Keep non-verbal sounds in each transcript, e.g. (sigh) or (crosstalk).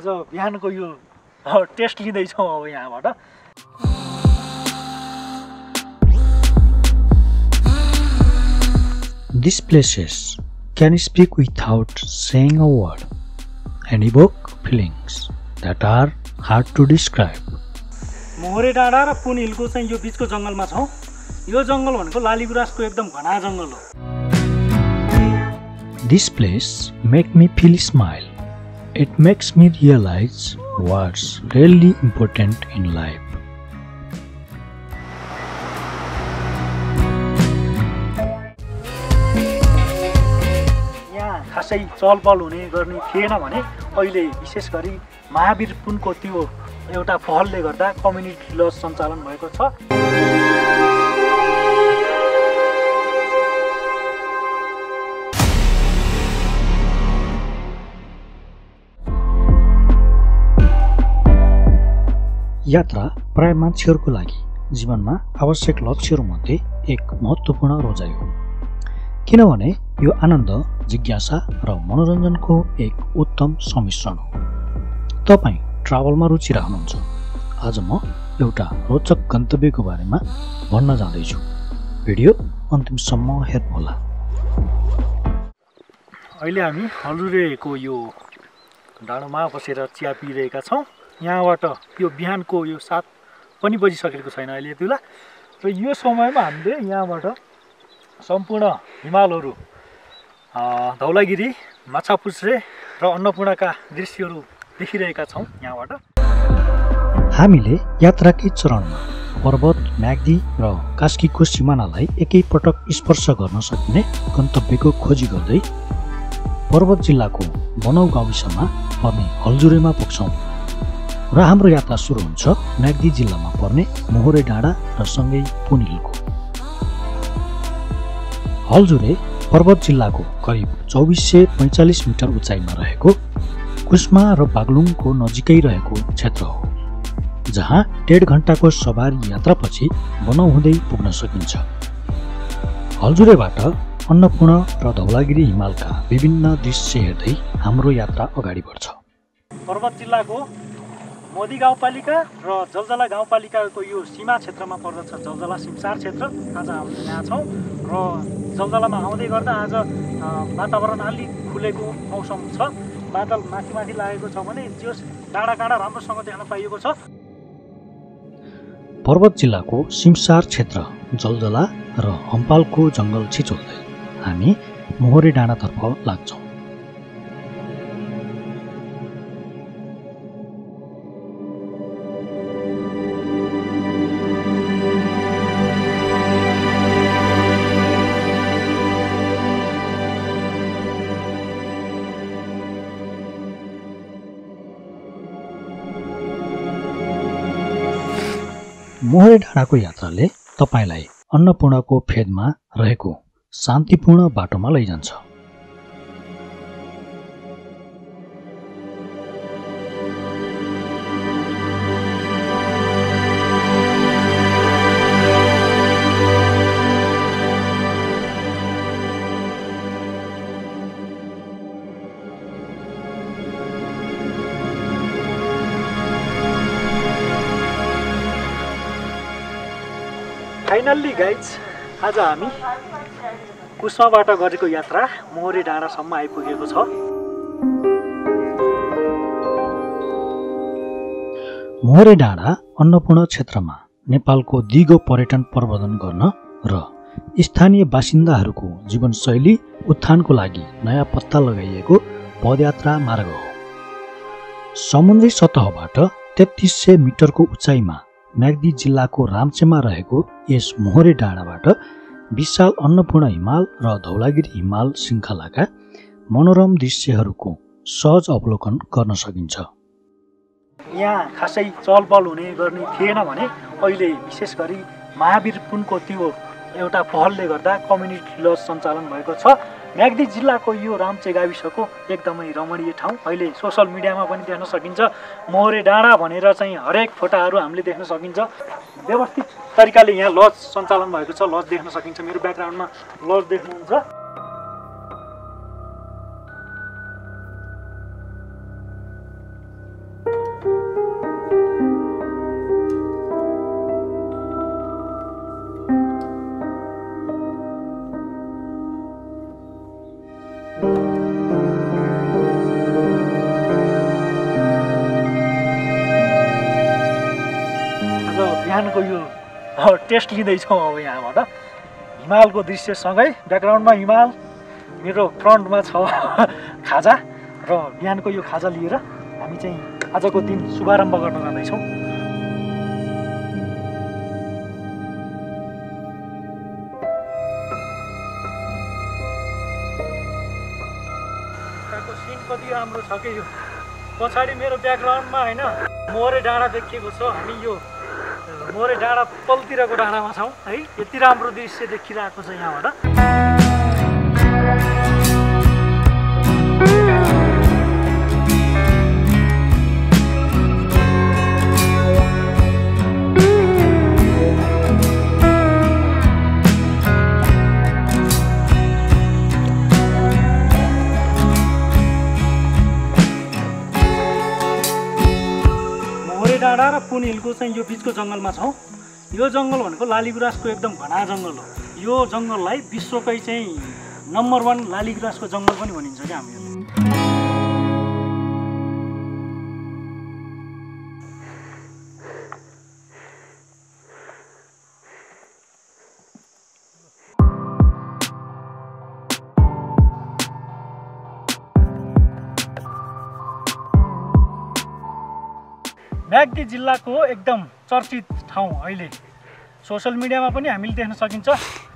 आज बिहानको यो टेस्ट लिँदैछौँ अब यहाँबाट। This places can speak without saying a word and evoke feelings that are hard to describe Mohare डाँडा र पुन हिलको चाहिँ यो बिचको जङ्गलमा छौँ। यो जङ्गल भनेको लालिगुराजको एकदम घना जङ्गल हो। This place make me feel smile It makes me realize what's really important in life. यहाँ खासै चलपल हुने गर्ने थिएन भने अहिले विशेष गरी महावीर पुनको त्यो एउटा पहलले गर्दा कम्युनिटी लज सञ्चालन भएको छ यात्रा प्राय मान्छेहरूको लागि जीवनमा आवश्यक लक्ष्यहरूमध्ये एक महत्त्वपूर्ण रोजाइ हो। किनभने यो आनन्द जिज्ञासा र मनोरञ्जनको एक उत्तम सम्मिश्रण हो। तपाईँ ट्राभलमा रुचि राख्नुहुन्छ। आज म एउटा रोचक गन्तव्यको बारेमा भन्न जाँदैछु। भिडियो अन्तिमसम्म हेर्नुहोला। अहिले हामी हलुरेको यो डाँडोमा बसेर चिया पिइरहेका छौँ। यहाँबाट यो बिहानको यो सात पनि बजिसकेको छैन अहिले यति बेला। र यो समयमा हामीले यहाँबाट सम्पूर्ण हिमालहरू धौलागिरी माछापुच्छ्रे र अन्नपूर्णका दृश्यहरू देखिरहेका छौँ यहाँबाट। हामीले यात्राकै चरणमा पर्वत म्याग्दी र कास्कीको सिमानालाई एकैपटक स्पर्श गर्न सकिने गन्तव्यको खोजी गर्दै पर्वत जिल्लाको बनौ गाविसमा पर्ने हल्जुरेमा पुग्छौँ। र हाम्रो यात्रा सुरु हुन्छ म्याग्दी जिल्लामा पर्ने मोहरे डाँडा र सँगै पुनिलको हल्जुरे पर्वत जिल्लाको करिब चौबिस सय पैँचालिस मिटर उचाइमा रहेको कुस्मा र बागलुङको नजिकै रहेको क्षेत्र हो जहाँ डेढ घन्टाको सवारी यात्रापछि बनाउ हुँदै पुग्न सकिन्छ। हल्जुरेबाट अन्नपूर्ण र धौलागिरी हिमालका विभिन्न दृश्य हेर्दै हाम्रो यात्रा अगाडि बढ्छ। पर्वत जिल्लाको मोदी गाउँपालिका र जलजला गाउँपालिकाको यो सीमा क्षेत्रमा पर्दछ जलजला सिमसार क्षेत्र। आज हामी यहाँ छौँ र जलजलामा आउँदै गर्दा आज वातावरण अलि खुलेको मौसम छ। बादल माथि माथि लागेको छ भने त्यो डाँडा काँडा राम्रोसँग देख्न पाइएको छ। पर्वत जिल्लाको सिमसार क्षेत्र जलजला र हम्पालको जङ्गल छिचोल्दै हामी मोहरे डाँडातर्फ लाग्छौँ। मोहरे डाँडाको यात्राले तपाईँलाई अन्नपूर्णको फेदमा रहेको शान्तिपूर्ण बाटोमा लैजान्छ। फाइनल्ली गाइड्स आज हामी कुस्माबाट गरेको यात्रा मोहरे डाँडासम्म आइपुगेको छ। मोहरे डाँडा अन्नपूर्ण क्षेत्रमा नेपालको दिगो पर्यटन प्रवर्धन गर्न र स्थानीय बासिन्दाहरूको जीवनशैली उत्थानको लागि नयाँ पत्ता लगाइएको पदयात्रा मार्ग हो। समुद्री सतहबाट तेत्तिस सय मिटरको उचाइमा म्याग्दी जिल्लाको राम्चेमा रहेको यस मोहरे डाँडाबाट विशाल अन्नपूर्ण हिमाल र धौलागिरी हिमाल श्रृङ्खलाका मनोरम दृश्यहरूको सहज अवलोकन गर्न सकिन्छ। यहाँ खासै चलपल हुने गर्ने थिएन भने अहिले विशेष गरी महावीर पुनको त्यो एउटा पहलले गर्दा कम्युनिटी लज सञ्चालन भएको छ। म्याग्दी जिल्लाको यो रामचे गाविसको एकदमै रमणीय ठाउँ। अहिले सोसल मिडियामा पनि देख्न सकिन्छ। मोहरे डाँडा भनेर चाहिँ हरेक फोटाहरू हामीले देख्न सकिन्छ। व्यवस्थित तरिकाले यहाँ लज सञ्चालन भएको छ। लज देख्न सकिन्छ। मेरो ब्याकग्राउन्डमा लज देख्नुहुन्छ। बिहानको यो टेस्ट लिँदैछौँ अब यहाँबाट। हिमालको दृश्यसँगै ब्याकग्राउन्डमा हिमाल मेरो फ्रन्टमा छ (laughs) खाजा र बिहानको यो खाजा लिएर हामी चाहिँ आजको दिन शुभारम्भ गर्न जाँदैछौँ। कति राम्रो छ कि यो? पछाडि मेरो ब्याकग्राउन्डमा होइन मोरे डाँडा देखिएको छ। हामी यो मोरे डाँडा तलतिरको डाँडामा छौँ है? यति राम्रो दृश्य देखिरहेको छ यहाँबाट। डाँडा र पुन हिलको चाहिँ यो बिचको जङ्गलमा छौँ यो जङ्गल भनेको लालीगुराँसको एकदम घना जङ्गल हो। यो जङ्गललाई विश्वकै चाहिँ नम्बर वान लालीगुराँसको जङ्गल पनि भनिन्छ क्या हामी म्याग्दी जिल्लाको एकदम चर्चित ठाउँ अहिले। सोसियल मिडियामा पनि हामीले देख्न सकिन्छ।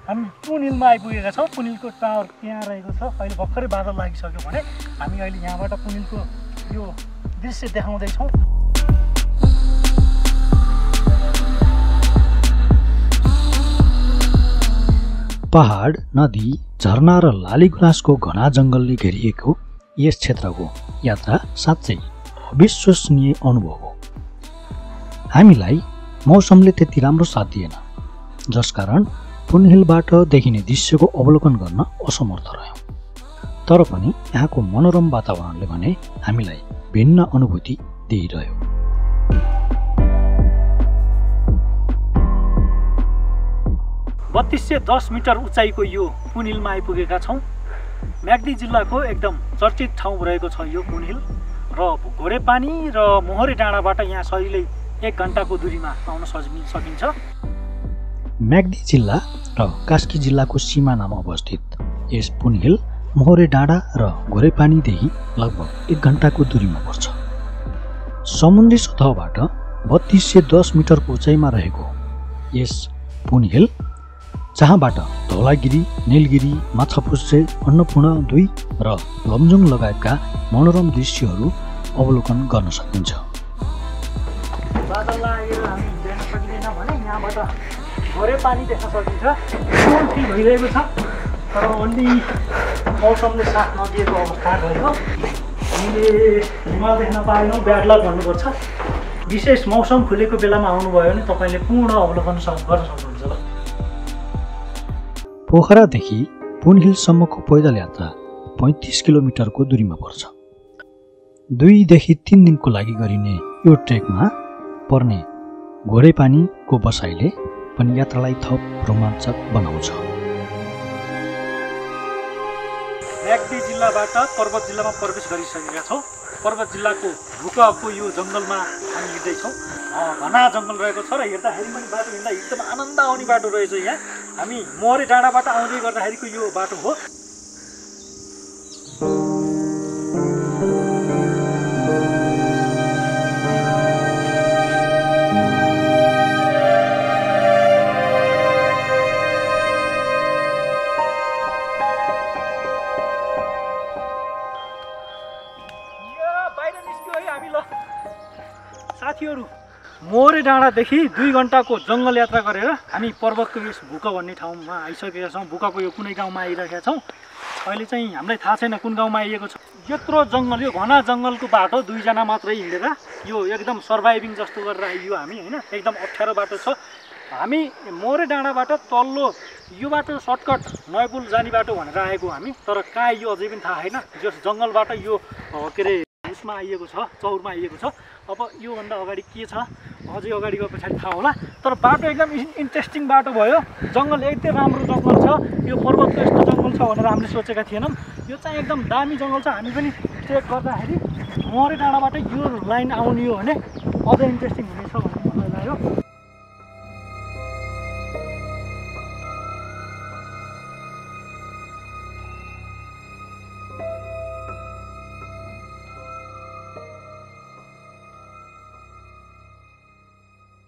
हामी पुनिलमा आइपुगेका छौँ। पुनिलको टावर त्यहाँ रहेको छ। अहिले भर्खरै बादल लागिसक्यो भने हामी अहिले यहाँबाट पुनिलको यो दृश्य देखाउँदैछौँ। पहाड नदी झरना र लालीगुराँसको घना जङ्गलले घेरिएको यस क्षेत्रको यात्रा साँच्चै अविश्वसनीय अनुभव हो। हामीलाई मौसमले त्यति राम्रो साथ दिएन जसकारण पुनहिलबाट देखिने दृश्यको अवलोकन गर्न असमर्थ रह्यौँ। तर पनि यहाँको मनोरम वातावरणले भने हामीलाई भिन्न अनुभूति दिइरह्यो। बत्तिस सय दस मिटर उचाइको यो पुनिलमा आइपुगेका छौँ। म्याग्दी जिल्लाको एकदम चर्चित ठाउँ रहेको छ यो पुनहिल र घोडेपानी र मोहरे डाँडाबाट यहाँ सजिलै एक घन्टाको दूरीमा आउन सजि सकिन्छ। म्याग्दी जिल्ला र कास्की जिल्लाको सिमानामा अवस्थित। यस पुनहिल मोहरे डाँडा र घोरेपानीदेखि लगभग एक घन्टाको दूरीमा पर्छ। समुद्री सतहबाट बत्तिस सय दस मिटरको उचाइमा रहेको यस पुनहिल जहाँबाट धौलागिरी निलगिरी माछापुच्छ्रे अन्नपूर्ण दुई र लमजुङ लगायतका मनोरम दृश्यहरू अवलोकन गर्न सकिन्छ। लागेर हामी हिँड्न सकिँदैन भने यहाँबाट घरे पानी देख्न सकिन्छ। फुल फिल भइरहेको छ तर अन्ली मौसमले साथ नदिएको अवस्था भएको हामीले हिमाल देख्न पाएनौँ ब्याड लक भन्नुपर्छ। विशेष मौसम खुलेको बेलामा आउनुभयो भने तपाईँले पूर्ण अवलोकन गर्न सक्नुहुन्छ पोखरादेखि पुनहिलसम्मको पैदल यात्रा पैँतिस किलोमिटरको दूरीमा पर्छ। दुईदेखि तिन दिनको लागि गरिने यो ट्रेकमा पर्ने घोडेपानीको बसाइले पनि यात्रालाई थप रोमाञ्चक बनाउँछ। म्याग्दी जिल्लाबाट पर्वत जिल्लामा प्रवेश गरिसकेका छौँ। पर्वत जिल्लाको भूकको यो जङ्गलमा हामी हिँड्दैछौँ। घना जङ्गल रहेको छ र हेर्दाखेरि पनि बाटो हिँड्दा एकदम आनन्द आउने बाटो रहेछ यहाँ। हामी मोहरे डाँडाबाट आउँदै गर्दाखेरिको यो बाटो हो। डाँडादेखि दुई घन्टाको जङ्गल यात्रा गरेर हामी पर्वतको यस भुक भन्ने ठाउँमा आइसकेका छौँ। भुकको यो कुनै गाउँमा आइरहेका छौँ। अहिले चाहिँ हामीलाई थाहा छैन कुन गाउँमा आइएको छ। यत्रो जङ्गल यो घना जङ्गलको बाटो दुईजना मात्रै हिँडेर यो एकदम सर्भाइभिङ जस्तो गरेर आइयो हामी होइन? एकदम अप्ठ्यारो बाटो छ। हामी मोरे डाँडाबाट तल्लो यो बाटो सर्टकट नयपुल जाने बाटो भनेर आएको हामी तर कहाँ यो अझै पनि थाहा छैन। जस जङ्गलबाट यो के अरे उसमा आइएको छ चौरमा आइएको छ। अब योभन्दा अगाडि के छ? अझै अगाडि गए पछाडि थाहा होला। तर बाटो एकदम इन्- इन्ट्रेस्टिङ बाटो भयो। जङ्गल यति राम्रो जङ्गल छ। यो पर्वतको यस्तो जङ्गल छ भनेर हामीले सोचेका थिएनौँ। यो चाहिँ एकदम दामी जङ्गल छ। हामी पनि ट्रेक गर्दाखेरि मरे डाँडाबाट यो लाइन आउने हो भने अझै इन्ट्रेस्टिङ हुनेछ भन्ने मलाई लाग्यो।